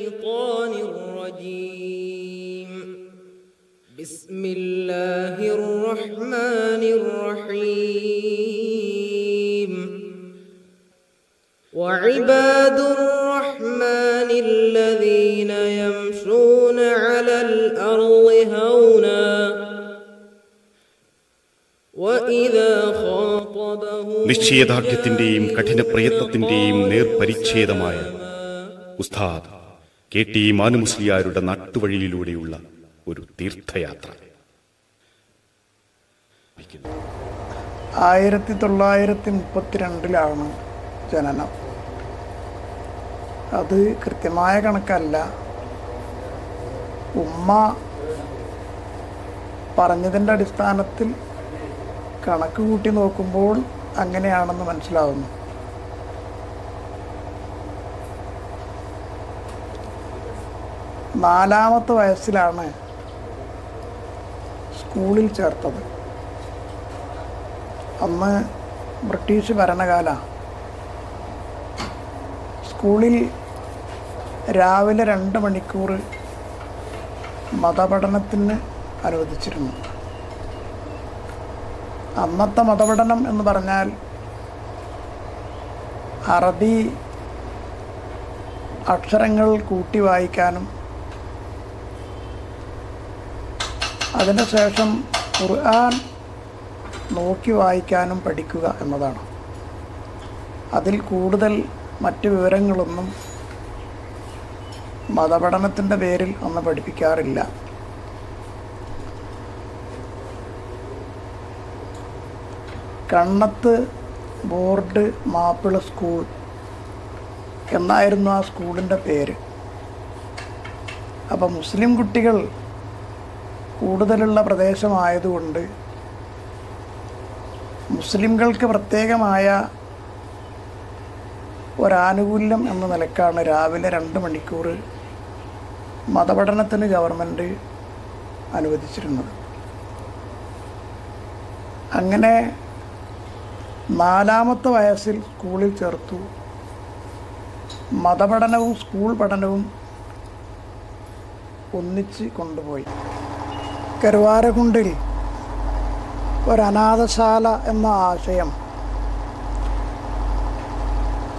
الشيطان الرجيم بسم الله الرحمن الرحيم وعباد الرحمن الذين يمشون على الأرض هونا وإذا خاطبهم നിശ്ചയദാർഢ്യത്തിന്റെയും കഠിന പ്രയത്നത്തിന്റെയും നേർപരിച്ഛേദമായ ഉസ്താദ് K T മാനുമുസ്ലിയാരുടെ നാട്ടുവഴിയിലൂടെയുള്ള ഒരു തീർത്ഥയാത്ര. ആയിരത്തി തൊള്ളായിരത്തി മുപ്പത്തിരണ്ടിലാണ് ജനനം. അത് കൃത്യമായ കണക്കല്ല. ഉമ്മ പറഞ്ഞതിന്റെ അടിസ്ഥാനത്തിൽ കണക്ക് കൂട്ടി നോക്കുമ്പോൾ അങ്ങനെയാണെന്ന് മനസ്സിലാവുന്നു. നാലാമത്തെ വയസ്സിലാണ് സ്കൂളിൽ ചേർത്തത്. അന്ന് ബ്രിട്ടീഷ് ഭരണകാല. സ്കൂളിൽ രാവിലെ രണ്ട് മണിക്കൂർ മതപഠനത്തിന് അനുവദിച്ചിരുന്നു. അന്നത്തെ മതപഠനം എന്ന് പറഞ്ഞാൽ അറബി അക്ഷരങ്ങൾ കൂട്ടി വായിക്കാനും അതിനുശേഷം ഖുർആൻ നോക്കി വായിക്കാനും പഠിക്കുക എന്നതാണ്. അതിൽ കൂടുതൽ മറ്റ് വിവരങ്ങളൊന്നും മതപഠനത്തിന്റെ പേരിൽ അന്ന് പഠിപ്പിക്കാറില്ല. കണ്ണത്ത് ബോർഡ് മാപ്പിള സ്കൂൾ എന്നായിരുന്നു ആ സ്കൂളിന്റെ പേര്. അപ്പം മുസ്ലിം കുട്ടികൾ കൂടുതലുള്ള പ്രദേശമായതുകൊണ്ട് മുസ്ലിംകൾക്ക് പ്രത്യേകമായ ഒരാനുകൂല്യം എന്ന നിലക്കാണ് രാവിലെ രണ്ട് മണിക്കൂർ മതപഠനത്തിന് ഗവൺമെന്റ് അനുവദിച്ചിരുന്നത്. അങ്ങനെ നാലാമത്തെ വയസ്സിൽ സ്കൂളിൽ ചേർത്തു. മതപഠനവും സ്കൂൾ പഠനവും ഒന്നിച്ച് കൊണ്ടുപോയി. കരുവാരകുണ്ടിൽ ഒരനാഥശാല എന്ന ആശയം.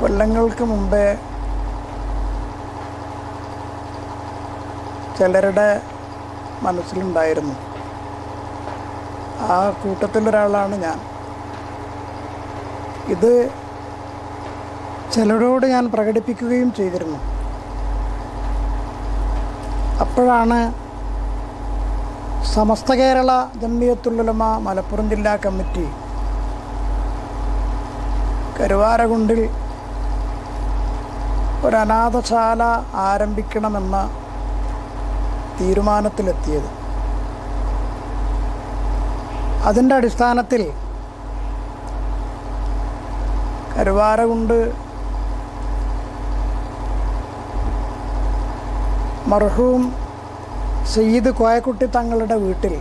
കൊല്ലങ്ങൾക്ക് മുമ്പേ ചിലരുടെ മനസ്സിലുണ്ടായിരുന്നു. ആ കൂട്ടത്തിലൊരാളാണ് ഞാൻ. ഇത് ചിലരോട് ഞാൻ പ്രകടിപ്പിക്കുകയും ചെയ്തിരുന്നു. അപ്പോഴാണ് സമസ്ത കേരള ജമ്മിയത്തുലുലമ മലപ്പുറം ജില്ലാ കമ്മിറ്റി. കരുവാരകുണ്ടിൽ ഒരു ആരംഭിക്കണമെന്ന തീരുമാനത്തിലെത്തിയത്. അതിന്റെ അടിസ്ഥാനത്തിൽ കരുവാരകുണ്ട് മർഹൂം സയ്യിദ് കോയക്കുട്ടി തങ്ങളുടെ വീട്ടിൽ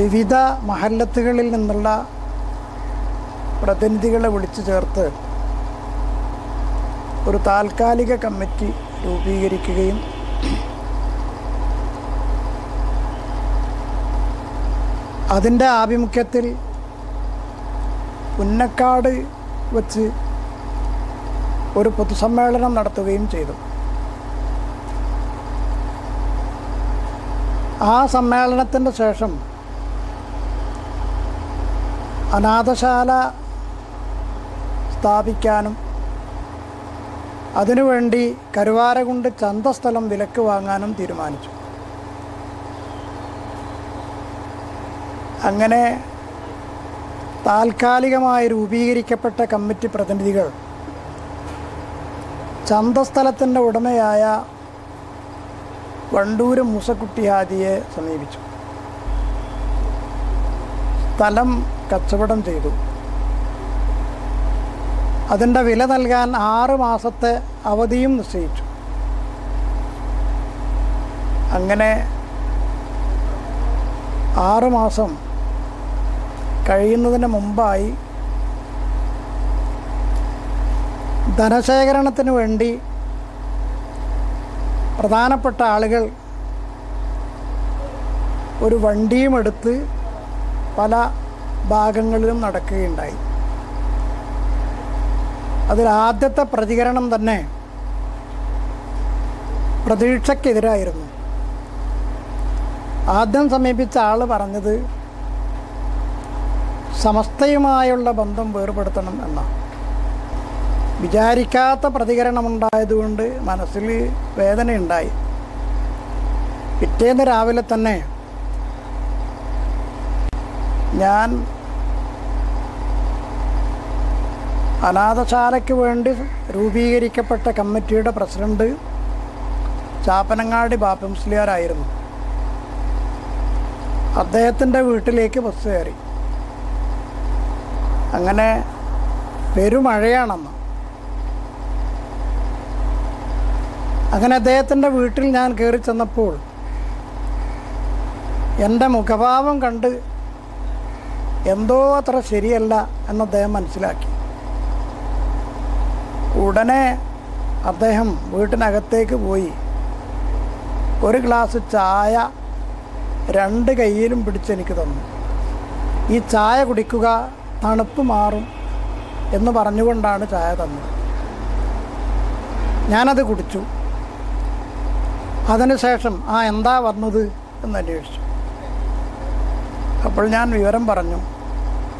വിവിധ മഹല്ലത്തുകളിൽ നിന്നുള്ള പ്രതിനിധികളെ വിളിച്ചു ചേർത്ത് ഒരു താൽക്കാലിക കമ്മിറ്റി രൂപീകരിക്കുകയും അതിന്റെ ആഭിമുഖ്യത്തിൽ പുന്നക്കാട് വച്ച് ഒരു പൊതുസമ്മേളനം നടത്തുകയും ചെയ്തു. ആ സമ്മേളനത്തിന്റെ ശേഷം അനാഥശാല സ്ഥാപിക്കാനും അതിനുവേണ്ടി കരുവാരകുണ്ട് ചന്തസ്ഥലം വിലക്ക് വാങ്ങാനും തീരുമാനിച്ചു. അങ്ങനെ താൽക്കാലികമായി രൂപീകരിക്കപ്പെട്ട കമ്മിറ്റി പ്രതിനിധികൾ ചന്തസ്ഥലത്തിന്റെ ഉടമയായ വണ്ടൂര് മൂസക്കുട്ടി ഹാജിയെ സമീപിച്ചു. സ്ഥലം കച്ചവടം ചെയ്തു. അതിന്റെ വില നൽകാൻ ആറ് മാസത്തെ അവധിയും നിശ്ചയിച്ചു. അങ്ങനെ ആറ് മാസം കഴിയുന്നതിന് മുമ്പായി ധനശേഖരണത്തിന് വേണ്ടി പ്രധാനപ്പെട്ട ആളുകൾ ഒരു വണ്ടിയും എടുത്ത് പല ഭാഗങ്ങളിലും നടക്കുകയുണ്ടായി. അതിലാദ്യത്തെ പ്രതികരണം തന്നെ പ്രതീക്ഷയ്ക്കെതിരായിരുന്നു. ആദ്യം സമീപിച്ച ആൾ പറഞ്ഞത് സമസ്തയുമായുള്ള ബന്ധം വേർപെടുത്തണം എന്നാണ്. വിചാരിക്കാത്ത പ്രതികരണമുണ്ടായതുകൊണ്ട് മനസ്സിൽ വേദനയുണ്ടായി. പിറ്റേന്ന് രാവിലെ തന്നെ ഞാൻ അനാഥശാലയ്ക്ക് വേണ്ടി രൂപീകരിക്കപ്പെട്ട കമ്മിറ്റിയുടെ പ്രസിഡന്റ് ചാപ്പനങ്ങാടി ബാപ്പംസ്ലിയാരായിരുന്നു അദ്ദേഹത്തിന്റെ വീട്ടിലേക്ക് ബസ് കയറി. അങ്ങനെ പെരുമഴയാണെന്ന് അങ്ങനെ അദ്ദേഹത്തിന്റെ വീട്ടിൽ ഞാൻ കയറി ചെന്നപ്പോൾ എന്റെ മുഖഭാവം കണ്ട് എന്തോ അത്ര ശരിയല്ല എന്ന് അദ്ദേഹം മനസ്സിലാക്കി. ഉടനെ അദ്ദേഹം വീട്ടിനകത്തേക്ക് പോയി. ഒരു ഗ്ലാസ് ചായ രണ്ട് കയ്യിലും പിടിച്ചെനിക്ക് തന്നു. ഈ ചായ കുടിക്കുക തണുപ്പ് മാറും എന്ന് പറഞ്ഞുകൊണ്ടാണ് ചായ തന്നത്. ഞാനത് കുടിച്ചു. അതിനുശേഷം ആ എന്താ വന്നത്? എന്ന് അന്വേഷിച്ചു. അപ്പോൾ ഞാൻ വിവരം പറഞ്ഞു.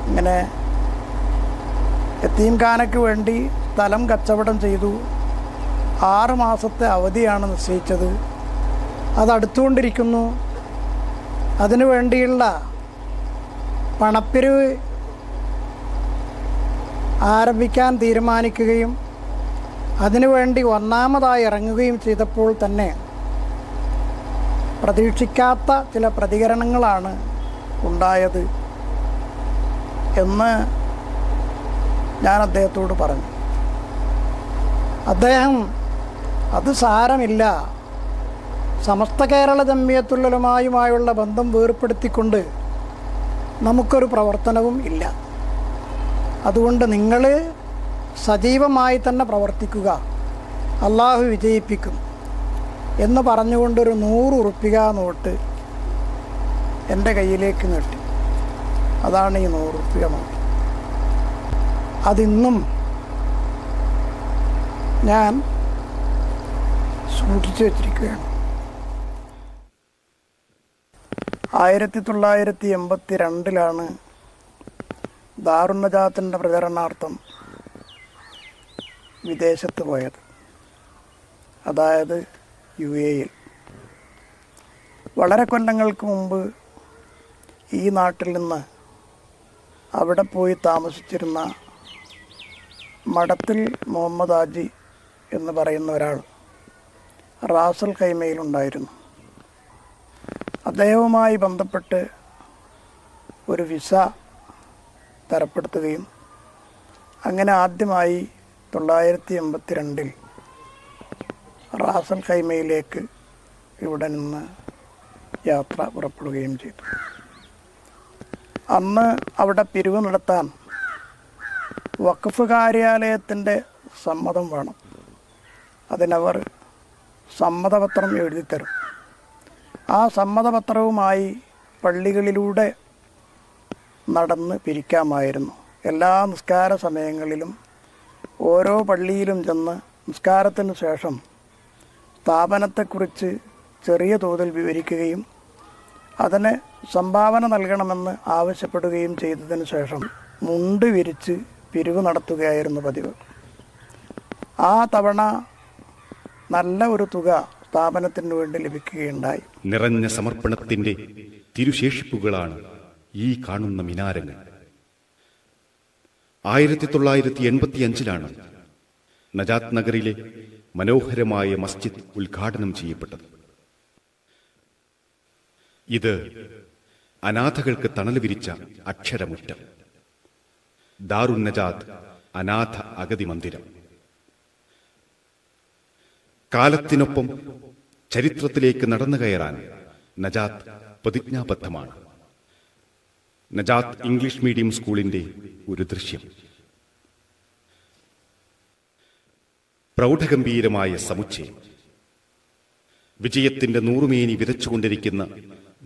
ഇങ്ങനെ എത്തീംഖാനയ്ക്ക് വേണ്ടി സ്ഥലം കച്ചവടം ചെയ്തു. ആറ് മാസത്തെ അവധിയാണ് നിശ്ചയിച്ചത്. അതടുത്തുകൊണ്ടിരിക്കുന്നു അതിനു വേണ്ടിയുള്ള പണപ്പിരിവ് ആരംഭിക്കാൻ തീരുമാനിക്കുകയും അതിനുവേണ്ടി ഒന്നാമതായി ഇറങ്ങുകയും ചെയ്തപ്പോൾ തന്നെ പ്രതീക്ഷിക്കാത്ത ചില പ്രതികരണങ്ങളാണ് ഉണ്ടായത് എന്ന് ഞാൻ അദ്ദേഹത്തോട് പറഞ്ഞു. അദ്ദേഹം അത് സാരമില്ല. സമസ്ത കേരള ജമ്മിയത്തുള്ളലുമായുമായുള്ള ബന്ധം വേർപ്പെടുത്തിക്കൊണ്ട് നമുക്കൊരു പ്രവർത്തനവും ഇല്ല. അതുകൊണ്ട് നിങ്ങൾ സജീവമായി തന്നെ പ്രവർത്തിക്കുക. അള്ളാഹു വിജയിപ്പിക്കും. എന്ന് പറഞ്ഞുകൊണ്ടൊരു നൂറ് ഉറുപ്പിക നോട്ട് എന്റെ കയ്യിലേക്ക് നീട്ടി. അതാണ് ഈ നൂറ് ഉറുപ്പിക നോട്ട്. അതിന്നും ഞാൻ സൂക്ഷിച്ചു വച്ചിരിക്കുകയാണ്. ആയിരത്തി തൊള്ളായിരത്തി എൺപത്തി രണ്ടിലാണ് ദാറുന്നജാത്തിന്റെ പ്രചരണാർത്ഥം വിദേശത്ത് പോയത്. അതായത് യു എയിൽ വളരെ കൊല്ലങ്ങൾക്ക് മുമ്പ് ഈ നാട്ടിൽ നിന്ന് അവിടെ പോയി താമസിച്ചിരുന്ന മഠത്തിൽ മുഹമ്മദ് ആജി എന്ന് പറയുന്ന ഒരാൾ റാസൽ കൈമയിലുണ്ടായിരുന്നു അദ്ദേഹവുമായി ബന്ധപ്പെട്ട് ഒരു വിസ തരപ്പെടുത്തുകയും അങ്ങനെ ആദ്യമായി തൊള്ളായിരത്തി എൺപത്തി രണ്ടിൽ റാസൽ ഖൈമയിലേക്ക് ഇവിടെ നിന്ന് യാത്ര പുറപ്പെടുകയും ചെയ്തു. അന്ന് അവിടെ പിരിവ് നടത്താൻ വഖഫ് കാര്യാലയത്തിന്റെ സമ്മതം വേണം. അതിനവർ സമ്മതപത്രം എഴുതിത്തരും. ആ സമ്മതപത്രവുമായി പള്ളികളിലൂടെ നടന്ന് പിരിക്കാമായിരുന്നു. എല്ലാ നിസ്കാര സമയങ്ങളിലും ഓരോ പള്ളിയിലും ചെന്ന് നിസ്കാരത്തിന് ശേഷം സ്ഥാപനത്തെക്കുറിച്ച് ചെറിയ തോതിൽ വിവരിക്കുകയും അതിന് സംഭാവന നൽകണമെന്ന് ആവശ്യപ്പെടുകയും ചെയ്തതിന് ശേഷം മുണ്ട് വിരിച്ച് പിരിവ് നടത്തുകയായിരുന്നു പതിവ്. ആ തവണ നല്ല ഒരു തുക സ്ഥാപനത്തിന് വേണ്ടി ലഭിക്കുകയുണ്ടായി. നിറഞ്ഞ സമർപ്പണത്തിന്റെ തിരുശേഷിപ്പുകളാണ് ഈ കാണുന്ന മിനാരങ്ങൾ. ആയിരത്തി തൊള്ളായിരത്തി എൺപത്തി അഞ്ചിലാണ് നജാത് നഗറിലെ മനോഹരമായ മസ്ജിദ് ഉദ്ഘാടനം ചെയ്യപ്പെട്ടത്. ഇത് അനാഥകൾക്ക് തണൽ വിരിച്ച അക്ഷരമുറ്റം. ദാറുൻ നജാത്ത് അനാഥ അഗതി മന്ദിരം കാലത്തിനൊപ്പം ചരിത്രത്തിലേക്ക് നടന്നു കയറാൻ നജാത്ത് പ്രതിജ്ഞാബദ്ധമാണ്. നജാത്ത് ഇംഗ്ലീഷ് മീഡിയം സ്കൂളിന്റെ ഒരു ദൃശ്യം. പ്രൗഢഗംഭീരമായ സമുച്ചയം. വിജയത്തിന്റെ നൂറുമേനി വിതച്ചുകൊണ്ടിരിക്കുന്ന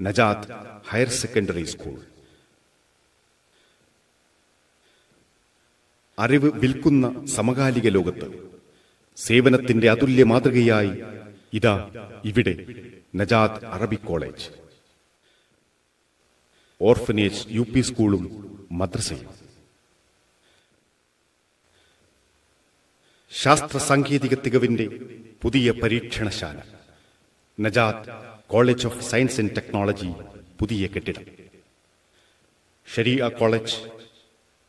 നജാത്ത് ഹയർ സെക്കൻഡറി സ്കൂൾ. അറിവ് വിൽക്കുന്ന സമകാലിക ലോകത്ത് സേവനത്തിന്റെ അതുല്യ മാതൃകയായി ഇതാ ഇവിടെ Najath Arabic college. Orphanage U P സ്കൂളും മദ്രസയും. ശാസ്ത്ര സാങ്കേതിക തികവിന്റെ പുതിയ പരീക്ഷണശാല. Najad college of science and technology പുതിയ കെട്ടിടം. ഷരീഅ കോളേജ്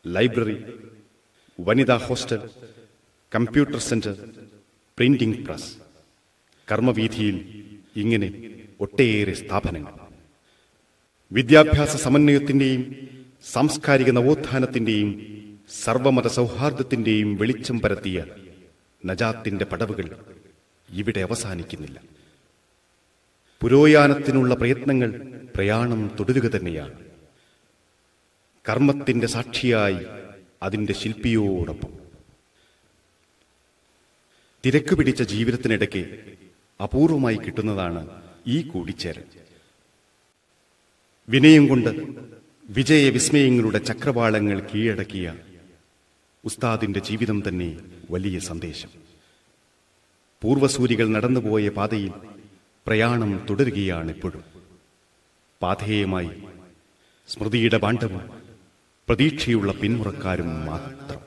ലൈബ്രറി വനിതാ hostel computer centre printing press. കർമ്മവീഥിയിൽ ഇങ്ങനെ ഒട്ടേറെ സ്ഥാപനങ്ങൾ. വിദ്യാഭ്യാസ സമന്വയത്തിന്റെയും സാംസ്കാരിക നവോത്ഥാനത്തിന്റെയും സർവമത സൗഹാർദ്ദത്തിന്റെയും വെളിച്ചം പരത്തിയ നജാത്തിന്റെ പടവുകൾ ഇവിടെ അവസാനിക്കുന്നില്ല. പുരോയാനത്തിനുള്ള പ്രയത്നങ്ങൾ പ്രയാണം തുടരുക തന്നെയാണ്. കർമ്മത്തിന്റെ സാക്ഷിയായി അതിന്റെ ശില്പിയോടൊപ്പം. തിരക്ക് പിടിച്ച ജീവിതത്തിനിടയ്ക്ക് അപൂർവമായി കിട്ടുന്നതാണ് ഈ കൂടിച്ചേരൽ. വിനയം കൊണ്ട് വിജയ വിസ്മയങ്ങളുടെ ചക്രവാളങ്ങൾ കീഴടക്കിയ ഉസ്താദിന്റെ ജീവിതം തന്നെ വലിയ സന്ദേശം. പൂർവസൂരികൾ നടന്നുപോയ പാതയിൽ പ്രയാണം തുടരുകയാണ് ഇപ്പോഴും പാഥേയമായി സ്മൃതിയുടെ പാണ്ഡവും പ്രതീക്ഷയുള്ള പിന്മുറക്കാരും മാത്രം.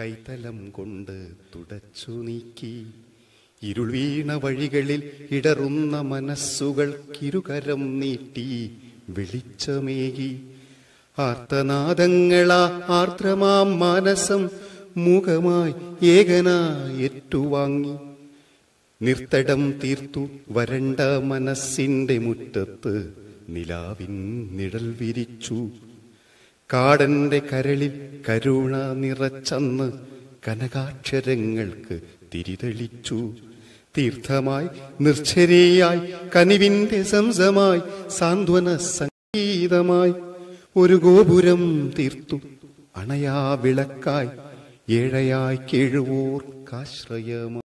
കൈതലം കൊണ്ട് തുടച്ചു നീക്കി. ഇരുൾ വീണ വഴികളിൽ ഇടറുന്ന മനസ്സുകൾ കിരുകരം നീട്ടി. വെളിച്ചമേകി ആർത്തനാദങ്ങളാ ആർദ്രമാം മാനസം മുഖമായി ഏകനായി ഏറ്റുവാങ്ങി. നിർത്തടം തീർത്തു വരണ്ട മനസ്സിന്റെ മുറ്റത്ത് നിലാവിൻ നിഴൽ വിരിച്ചു. കാടന്റെ കരളിൽ കരുണ നിറച്ചന്ന് കനകാക്ഷരങ്ങൾക്ക് തിരിതെളിച്ചു. തീർത്ഥമായി നിർച്ഛരിയായി കനിവിന്റെ സംസമായി സാന്ത്വന സംഗീതമായി ഒരു ഗോപുരം തീർത്തു. അണയാ വിളക്കായി ഏഴയായി കേഴുവോർക്കാശ്രയമായി